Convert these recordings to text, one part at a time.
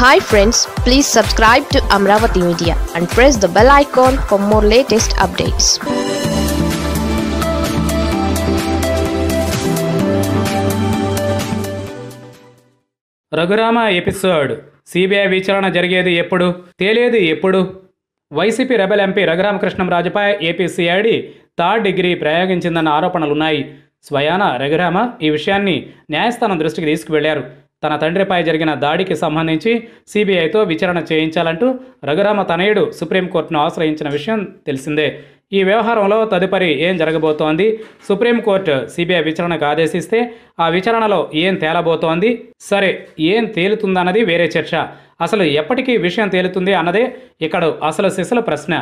Hi friends please subscribe to Amaravati media and press the bell icon for more latest updates Raghurama episode CBI విచారణ జరిగేది ఎప్పుడు? తేలేది ఎప్పుడు? YCP rebel MP రఘురామకృష్ణంరాజుపై AP CID third degree ప్రయోగించిందన్న ఆరోపణలున్నాయి. స్వయాన రఘురామ ఈ విషయాన్ని న్యాయస్థానం దృష్టికి తీసుకువెళ్ళారు. తన తండ్రిపై జరిగిన దాడికి సంబంధించి సిబిఐతో విచారణ చేయించాలంటూ రఘురామ తనయుడు సుప్రీంకోర్టును ఆశ్రయించిన విషయం తెలిసిందే. ఈ వ్యవహారంలో తదుపరి ఏం జరగబోతోంది? సుప్రీంకోర్టు సిబిఐ విచారణకు ఆదేశిస్తే ఆ విచారణలో ఏం తేలబోతోంది? సరే ఏం తేలుతుందన్నది వేరే చర్చ. అసలు ఎప్పటికీ విషయం తేలుతుంది అన్నదే ఇక్కడ అసలు సిసలు ప్రశ్న.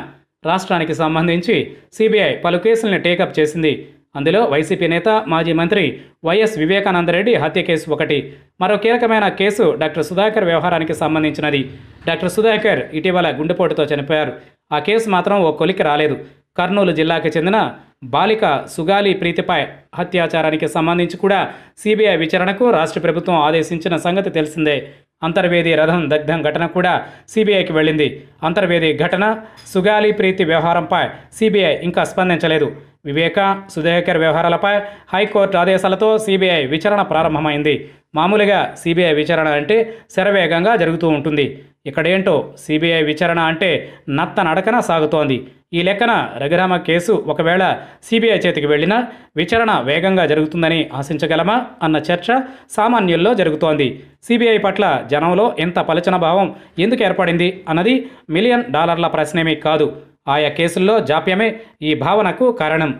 రాష్ట్రానికి సంబంధించి సిబిఐ పలు కేసుల్ని టేకప్ చేసింది. అందులో వైసీపీ నేత మాజీ మంత్రి వైఎస్ వివేకానందరెడ్డి హత్య కేసు ఒకటి. మరో కీలకమైన కేసు డాక్టర్ సుధాకర్ వ్యవహారానికి సంబంధించినది. డాక్టర్ సుధాకర్ ఇటీవల గుండెపోటుతో చనిపోయారు. ఆ కేసు మాత్రం ఓ కొలికి రాలేదు. కర్నూలు జిల్లాకి చెందిన బాలిక సుగాలి ప్రీతిపై హత్యాచారానికి సంబంధించి కూడా సిబిఐ విచారణకు రాష్ట్ర ప్రభుత్వం ఆదేశించిన సంగతి తెలిసిందే. అంతర్వేది రథం దగ్ధం ఘటన కూడా సిబిఐకి వెళ్ళింది. అంతర్వేది ఘటన సుగాలి ప్రీతి వ్యవహారంపై సిబిఐ ఇంకా స్పందించలేదు. వివేక సుధాకర్ వ్యవహారాలపై హైకోర్టు ఆదేశాలతో సిబిఐ విచారణ ప్రారంభమైంది. మామూలుగా సిబిఐ విచారణ అంటే శరవేగంగా జరుగుతూ ఉంటుంది. ఇక్కడేంటో సిబిఐ విచారణ అంటే నత్త నడకన సాగుతోంది. ఈ లెక్కన రఘురామ కేసు ఒకవేళ సిబిఐ చేతికి వెళ్ళినా విచారణ వేగంగా జరుగుతుందని ఆశించగలమా అన్న చర్చ సామాన్యుల్లో జరుగుతోంది. సిబిఐ పట్ల జనంలో ఎంత పలచన భావం ఎందుకు ఏర్పడింది అన్నది మిలియన్ డాలర్ల ప్రశ్నేమీ కాదు. ఆయా కేసుల్లో జాప్యమే ఈ భావనకు కారణం.